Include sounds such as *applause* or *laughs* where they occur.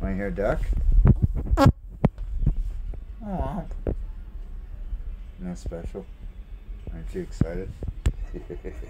Want to hear a duck? Oh, not special? Aren't you excited? *laughs*